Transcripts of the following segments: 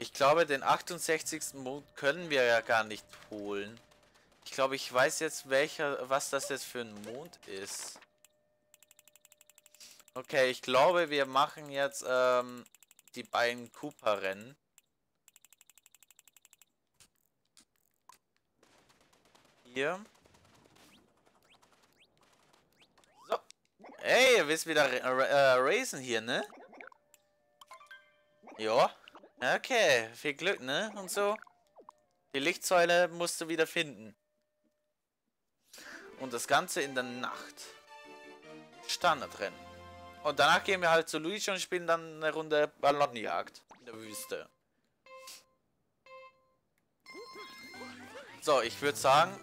Ich glaube, den 68. Mond können wir ja gar nicht holen. Ich glaube, ich weiß jetzt, welcher, was das jetzt für ein Mond ist. Okay, ich glaube, wir machen jetzt ähm, die beiden Cooper-Rennen. Hier. So. Hey, ihr wisst wieder äh, racen hier, ne? Ja. Okay, viel Glück, ne? Und so. Die Lichtsäule musst du wieder finden. Und das Ganze in der Nacht. Standardrennen. Und danach gehen wir halt zu Luigi und spielen dann eine Runde Ballonjagd in der Wüste. So, ich würde sagen,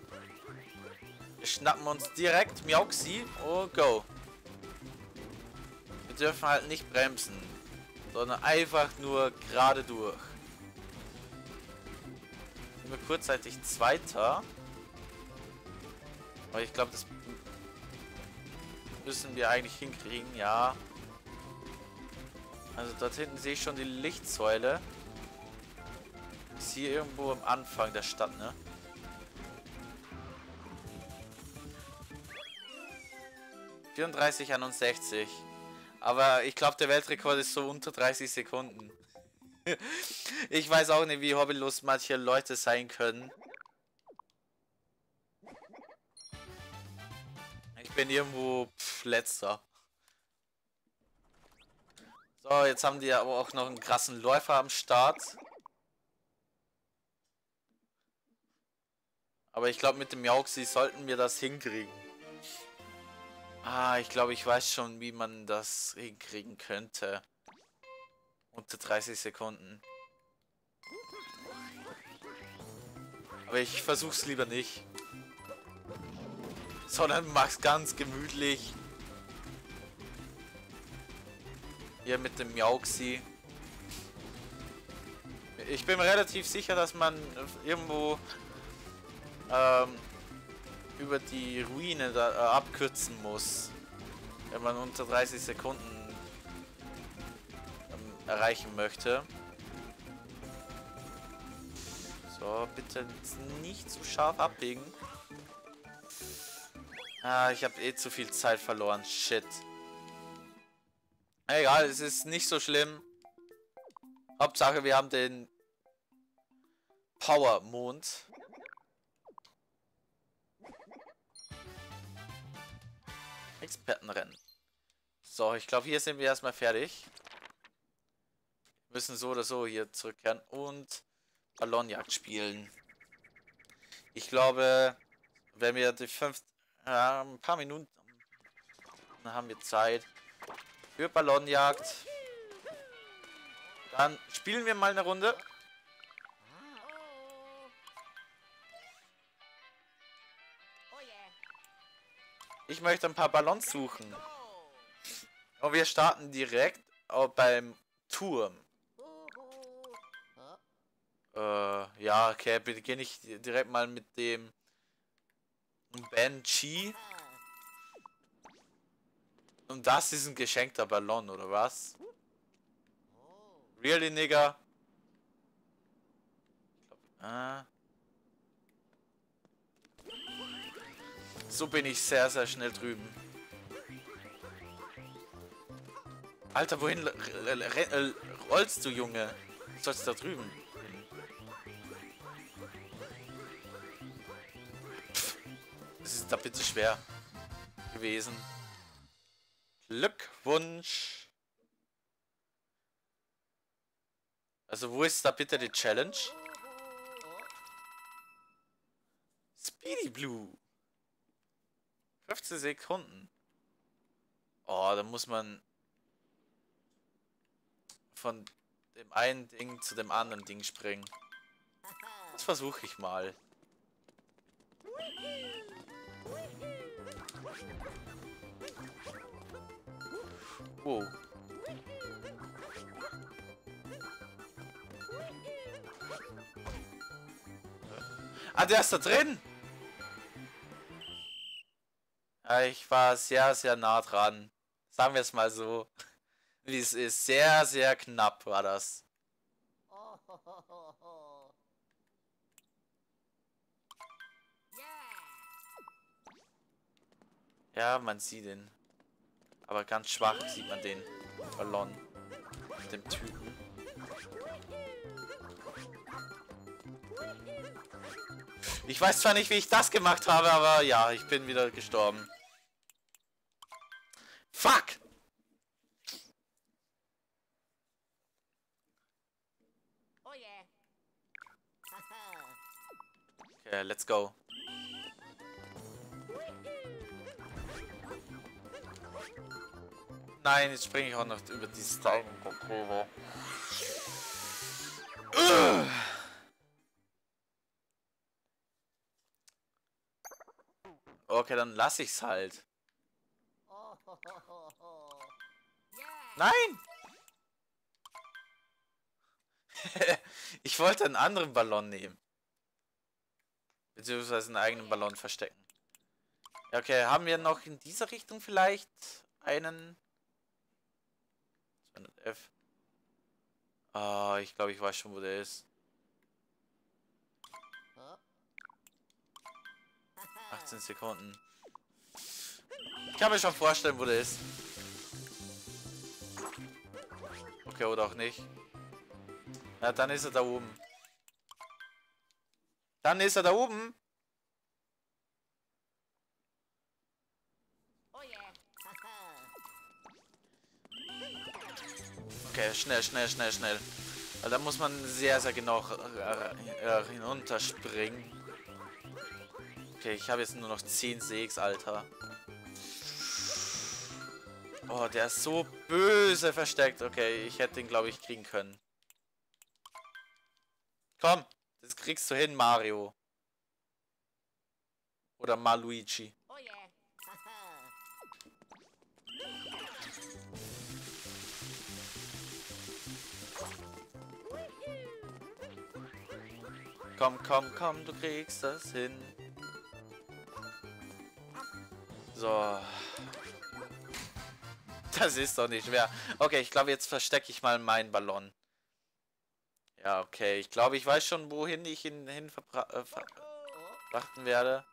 wir schnappen uns direkt Miauxi und go. Wir dürfen halt nicht bremsen sondern einfach nur gerade durch. Sind kurzzeitig Zweiter. Aber ich glaube, das müssen wir eigentlich hinkriegen, ja. Also dort hinten sehe ich schon die Lichtsäule. Ist hier irgendwo am Anfang der Stadt, ne? Vierunddreißig, einundsechzig. Aber ich glaube, der Weltrekord ist so unter 30 Sekunden. ich weiß auch nicht, wie hobbylos manche Leute sein können. Ich bin irgendwo pff, letzter. So, jetzt haben die aber auch noch einen krassen Läufer am Start. Aber ich glaube, mit dem Jauxi sollten wir das hinkriegen. Ah, ich glaube, ich weiß schon, wie man das hinkriegen könnte. Unter 30 Sekunden. Aber ich versuch's lieber nicht. Sondern mach's ganz gemütlich. Hier mit dem Miauxi. Ich bin relativ sicher, dass man irgendwo ähm, über die Ruine da, äh, abkürzen muss. Wenn man unter 30 Sekunden ähm, erreichen möchte. So, bitte nicht zu scharf abbiegen. Ah, ich habe eh zu viel Zeit verloren. Shit. Egal, es ist nicht so schlimm. Hauptsache, wir haben den Power-Mond. Expertenrennen. So, ich glaube, hier sind wir erstmal fertig. Wir müssen so oder so hier zurückkehren und Ballonjagd spielen. Ich glaube, wenn wir die fünf, ja, ein paar Minuten, dann haben wir Zeit für Ballonjagd. Dann spielen wir mal eine Runde. Ich möchte ein paar Ballons suchen. Und wir starten direkt beim Turm. Äh, ja, okay, beginne ich direkt mal mit dem Banshee. Und das ist ein geschenkter Ballon, oder was? Really, Nigga? Ich glaub, ah. So bin ich sehr, sehr schnell drüben. Alter, wohin rollst du, Junge? Du sollst da drüben. Pff, das ist da bitte schwer gewesen. Glückwunsch. Also wo ist da bitte die Challenge? Speedy Blue. 15 Sekunden. Oh, da muss man von dem einen Ding zu dem anderen Ding springen. Das versuche ich mal. Wow. Ah, der ist da drin! Ich war sehr, sehr nah dran. Sagen wir es mal so. Wie es ist. Sehr, sehr knapp war das. Ja, man sieht ihn. Aber ganz schwach sieht man den Ballon. Mit dem Typen. Ich weiß zwar nicht, wie ich das gemacht habe, aber ja, ich bin wieder gestorben. Fuck! Okay, let's go. Nein, jetzt springe ich auch noch über dieses Teil. Okay, dann lass ich's halt. Nein! ich wollte einen anderen Ballon nehmen. Beziehungsweise einen eigenen Ballon verstecken. Okay, haben wir noch in dieser Richtung vielleicht einen 200F? Ah, ich glaube, ich weiß schon, wo der ist. 18 Sekunden. Ich kann mir schon vorstellen, wo der ist. Okay, oder auch nicht. Ja, dann ist er da oben. Dann ist er da oben. Okay, schnell, schnell, schnell, schnell. Weil da muss man sehr, sehr genau hinunterspringen. Okay, ich habe jetzt nur noch 10 CX, Alter. Oh, der ist so böse versteckt. Okay, ich hätte ihn, glaube ich, kriegen können. Komm, das kriegst du hin, Mario. Oder Maluigi. Oh yeah. komm, komm, komm, du kriegst das hin. So. Das ist doch nicht schwer. Okay, ich glaube, jetzt verstecke ich mal meinen Ballon. Ja, okay. Ich glaube, ich weiß schon, wohin ich ihn hin äh, verbrachten werde.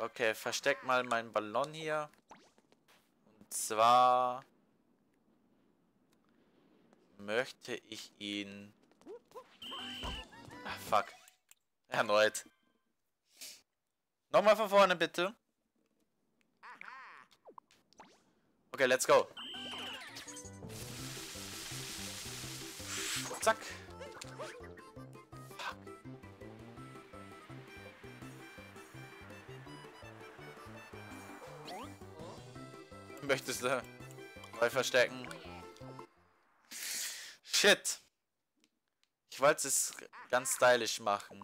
Okay, versteck mal meinen Ballon hier. Und zwar möchte ich ihn... Ah, fuck. Erneut. Nochmal von vorne, bitte. Okay, let's go. Zack. Möchtest du neu verstecken? Shit. Ich wollte es ganz stylisch machen.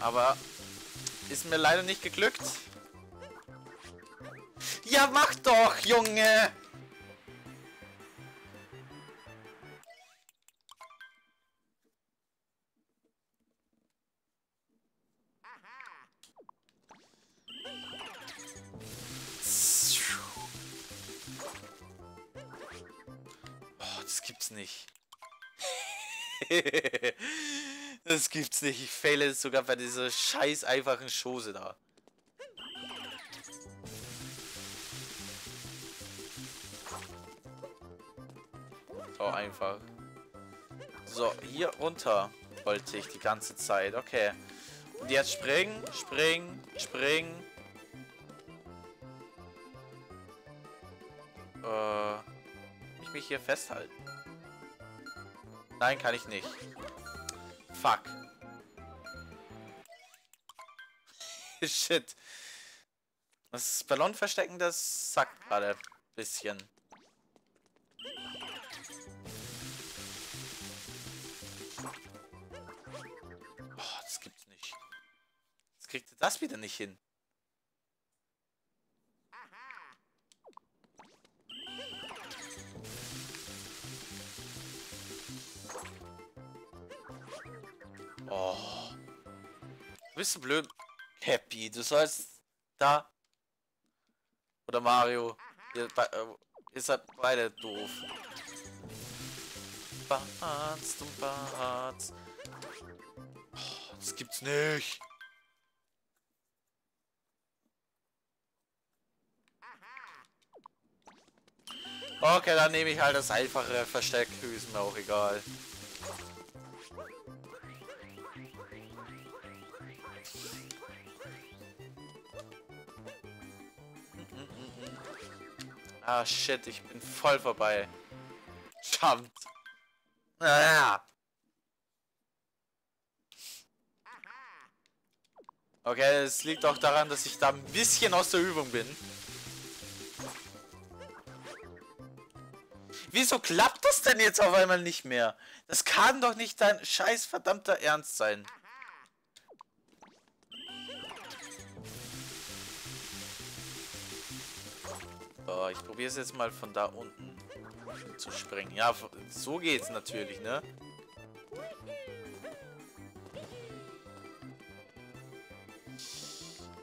Aber ist mir leider nicht geglückt. Ja, mach doch, Junge! Oh, das gibt's nicht. das gibt's nicht. Ich fehle sogar bei dieser scheiß einfachen Chose da. So einfach. So, hier runter wollte ich die ganze Zeit. Okay. Und jetzt springen, springen, springen. Äh, ich mich hier festhalten? Nein, kann ich nicht. Fuck. Shit. Das Ballon verstecken, das sackt gerade ein bisschen. Kriegt ihr das wieder nicht hin. Oh. Bist du blöd? Happy, du sollst da. Oder Mario. Ihr, äh, ihr seid beide doof. Dumperharz, Dumperharz. Oh, das gibt's nicht. Okay, dann nehme ich halt das einfache Versteck. Ist mir auch egal. Ah, shit, ich bin voll vorbei. Verdammt. Ah. Okay, es liegt auch daran, dass ich da ein bisschen aus der Übung bin. Wieso klappt das denn jetzt auf einmal nicht mehr? Das kann doch nicht dein scheiß verdammter Ernst sein. So, ich probiere es jetzt mal von da unten zu springen. Ja, so geht's natürlich, ne?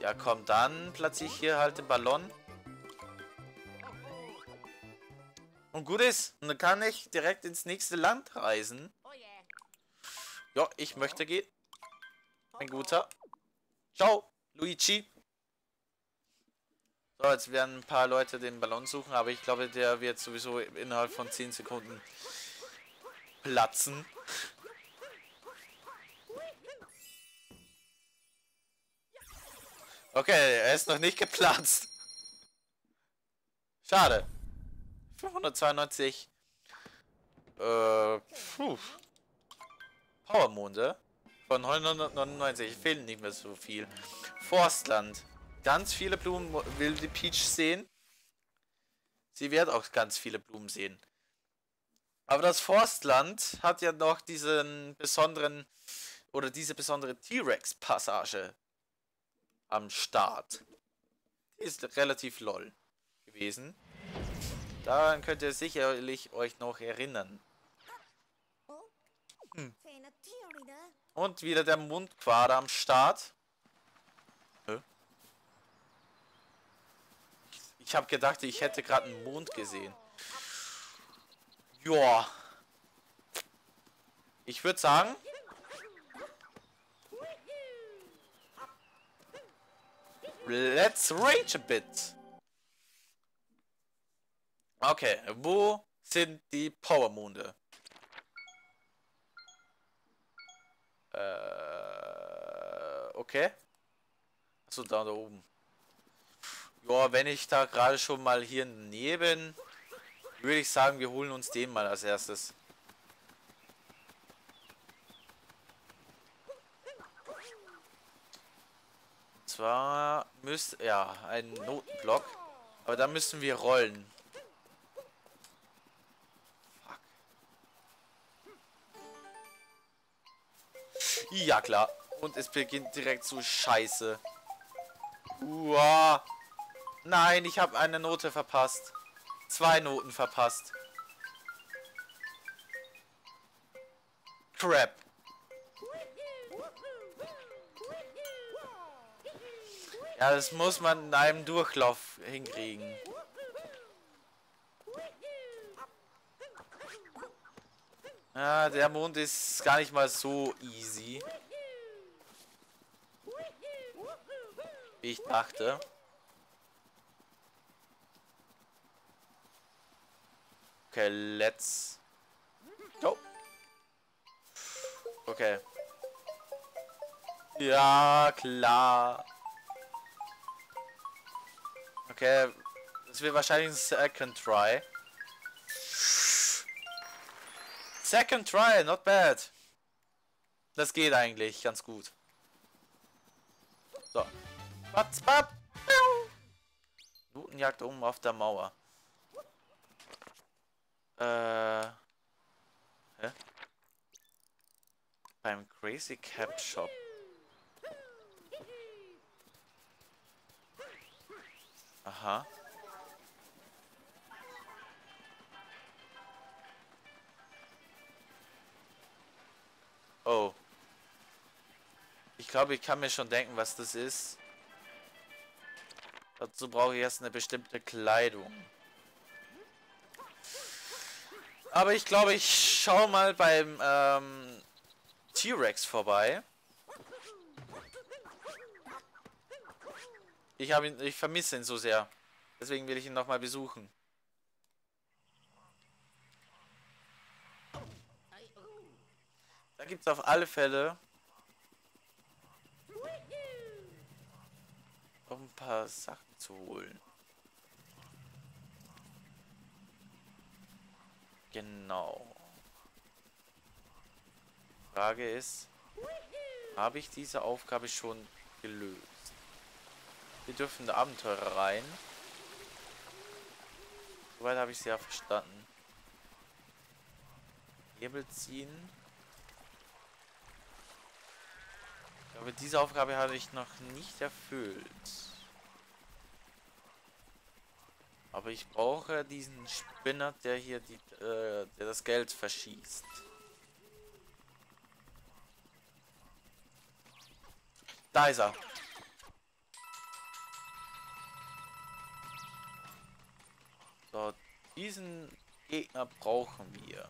Ja, komm, dann platziere ich hier halt den Ballon. Und gut ist, und dann kann ich direkt ins nächste Land reisen. Ja, ich möchte gehen. Ein guter. Ciao, Luigi. So, jetzt werden ein paar Leute den Ballon suchen, aber ich glaube, der wird sowieso innerhalb von 10 Sekunden platzen. Okay, er ist noch nicht geplatzt. Schade. 592. Äh, puh. Powermonde. Von 999 fehlen nicht mehr so viel. Forstland. Ganz viele Blumen will die Peach sehen. Sie wird auch ganz viele Blumen sehen. Aber das Forstland hat ja noch diesen besonderen oder diese besondere T-Rex-Passage am Start. Die ist relativ lol gewesen. Daran könnt ihr sicherlich euch noch erinnern. Hm. Und wieder der Mundquader am Start. Ich habe gedacht, ich hätte gerade einen Mond gesehen. Joa. Ich würde sagen... Let's rage a bit. Okay, wo sind die Powermonde? Äh, okay. Achso, da, da oben. Ja, wenn ich da gerade schon mal hier bin, würde ich sagen, wir holen uns den mal als erstes. Und zwar müsste, ja, ein Notenblock. Aber da müssen wir rollen. Ja, klar. Und es beginnt direkt so scheiße. Uah. Nein, ich habe eine Note verpasst. Zwei Noten verpasst. Crap. Ja, das muss man in einem Durchlauf hinkriegen. Ja, der Mond ist gar nicht mal so easy. Wie ich dachte. Okay, let's go. Okay. Ja, klar. Okay, das wird wahrscheinlich ein Second Try. Second Try, not bad. Das geht eigentlich ganz gut. So. Batz, bat. Lutenjagd oben auf der Mauer. Äh. Hä? Beim Crazy Cap Shop. Aha. Oh. Ich glaube, ich kann mir schon denken, was das ist. Dazu brauche ich erst eine bestimmte Kleidung. Aber ich glaube, ich schaue mal beim ähm, T-Rex vorbei. Ich ich vermisse ihn so sehr. Deswegen will ich ihn nochmal besuchen. Da gibt es auf alle Fälle noch ein paar Sachen zu holen. Genau. Frage ist, habe ich diese Aufgabe schon gelöst? Wir dürfen da Abenteurer rein. Soweit habe ich sie ja verstanden. Hebel ziehen. Glaube, diese Aufgabe habe ich noch nicht erfüllt. Aber ich brauche diesen Spinner, der hier die, äh, der das Geld verschießt. Da ist er. So, diesen Gegner brauchen wir.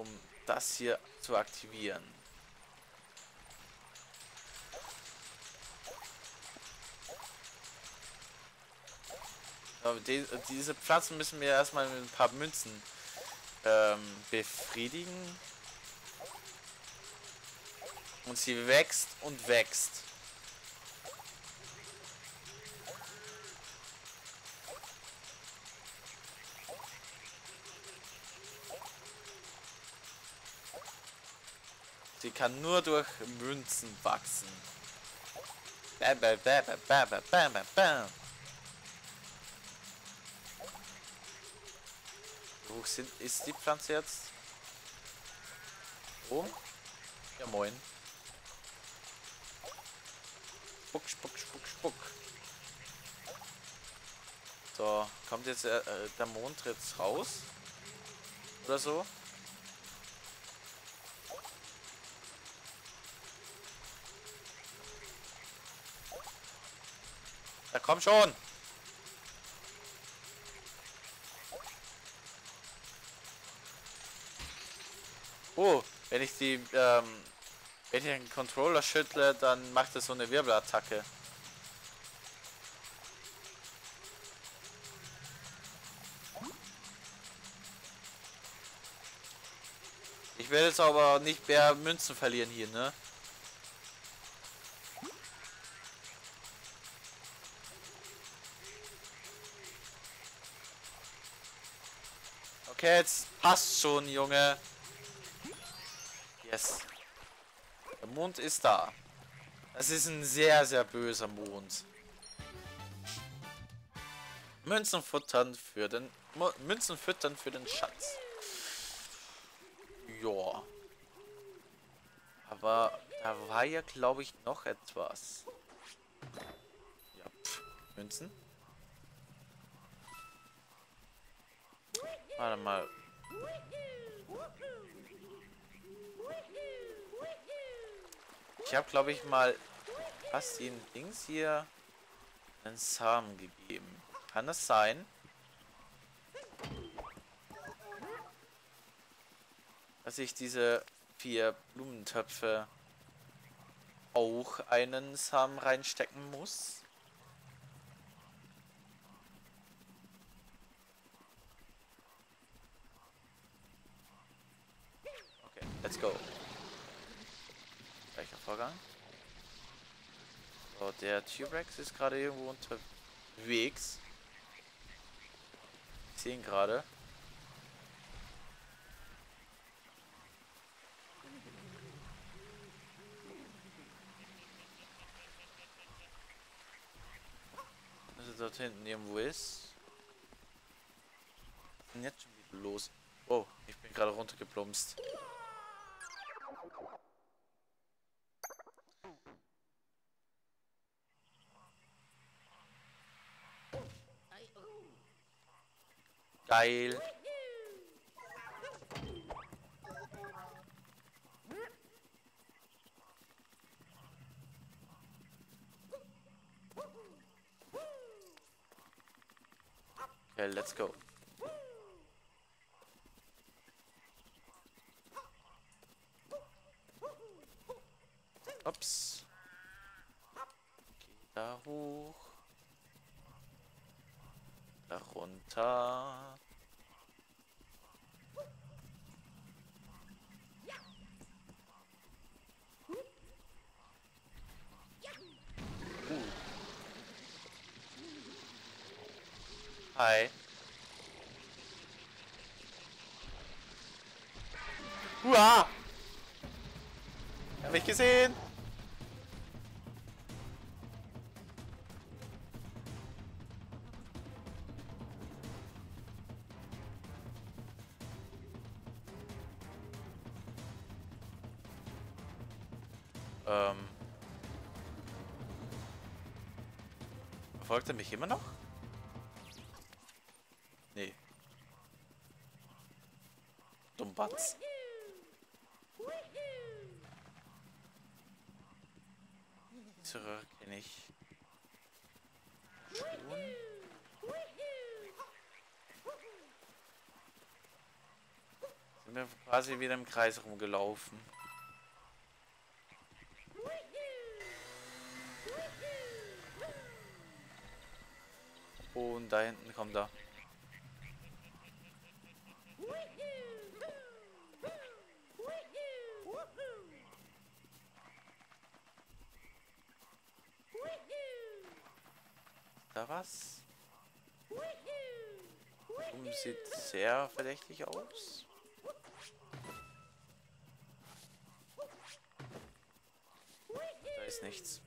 Um das hier zu aktivieren. Diese Pflanzen müssen wir erstmal mit ein paar Münzen ähm, befriedigen. Und sie wächst und wächst. Sie kann nur durch Münzen wachsen. Bam, bam, bam, bam, bam, bam, bam, bam. Wo sind, ist die Pflanze jetzt? Oh. Ja, moin. Spuck, spuck, spuck, spuck. So, kommt jetzt äh, äh, der Mond jetzt raus? Oder so? Da komm schon! Oh, wenn ich die ähm, wenn ich den Controller schüttle, dann macht es so eine Wirbelattacke. Ich werde jetzt aber nicht mehr Münzen verlieren hier, ne? Jetzt passt schon, Junge. Yes. Der Mond ist da. Es ist ein sehr, sehr böser Mond. Münzen futtern für den... Münzen füttern für den Schatz. Ja. Aber da war ja, glaube ich, noch etwas. Ja, pff. Münzen. Warte mal. Ich habe, glaube ich, mal fast den Dings hier einen Samen gegeben. Kann das sein? Dass ich diese vier Blumentöpfe auch einen Samen reinstecken muss? Okay, let's go. Vorgang. So, der T-Rex ist gerade irgendwo unterwegs. Ich sehe ihn gerade. Also dort hinten irgendwo ist. Denn jetzt schon wieder los? Oh, ich bin gerade runtergeplumpst. Geil. Okay, let's go. Ups. Geh da hoch. Runter. Hi. Hua! Hab ich gesehen. Er mich immer noch? Nee. Dummbatz. Zurück kenne ich. Schon. Sind wir quasi wieder im Kreis rumgelaufen. Und da hinten kommt er. Da was? Um sieht sehr verdächtig aus. Da ist nichts.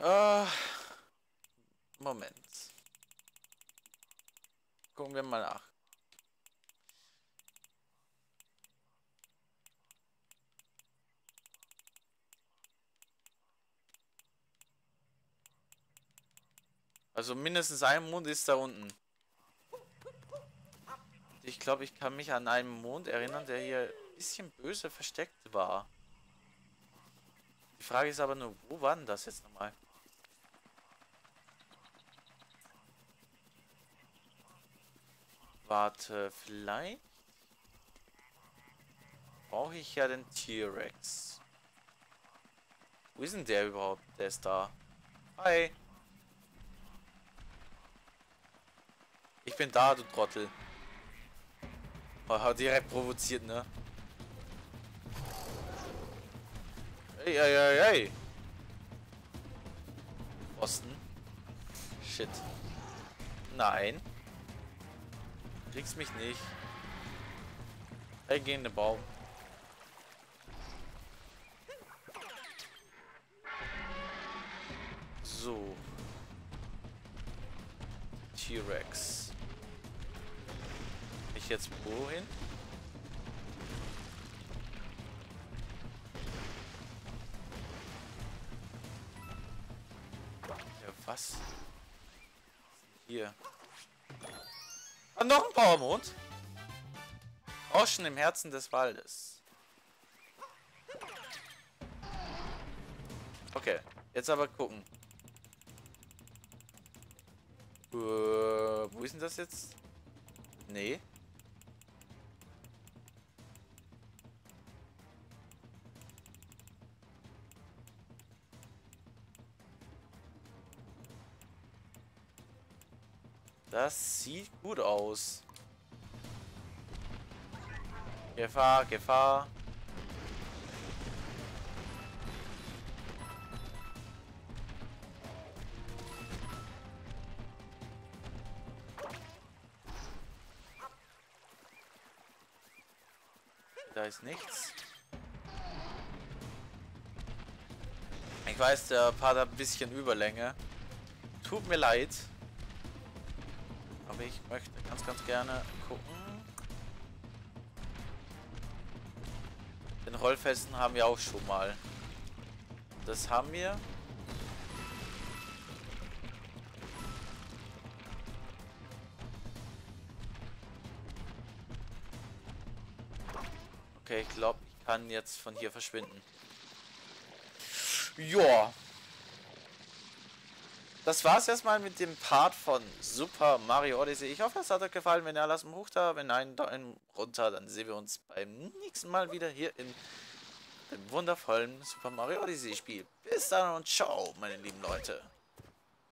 Äh, Moment. Gucken wir mal nach. Also mindestens ein Mond ist da unten. Ich glaube, ich kann mich an einen Mond erinnern, der hier ein bisschen böse versteckt war. Die Frage ist aber nur, wo war denn das jetzt nochmal? Warte, vielleicht brauche ich ja den T-Rex. Wo ist denn der überhaupt? Der ist da. Hi. Ich bin da, du Trottel. Oh, direkt provoziert, ne? Ey, ey, ey, ey. Osten. Shit. Nein. Kriegst mich nicht. Hey, geh in den Baum. So. T-Rex jetzt wohin? Ja, was? Hier. Ah, noch ein Powermond. Schon im Herzen des Waldes. Okay, jetzt aber gucken. Uh, wo ist denn das jetzt? Nee. Das sieht gut aus. Gefahr, Gefahr. Da ist nichts. Ich weiß, der Part hat ein bisschen Überlänge. Tut mir leid. Aber ich möchte ganz, ganz gerne gucken. Den Rollfelsen haben wir auch schon mal. Das haben wir. Okay, ich glaube, ich kann jetzt von hier verschwinden. Ja. Das war's erstmal mit dem Part von Super Mario Odyssey. Ich hoffe, es hat euch gefallen. Wenn ja, lasst einen Hoch da. Wenn nein, Daumen runter. Dann sehen wir uns beim nächsten Mal wieder hier in dem wundervollen Super Mario Odyssey Spiel. Bis dann und ciao, meine lieben Leute.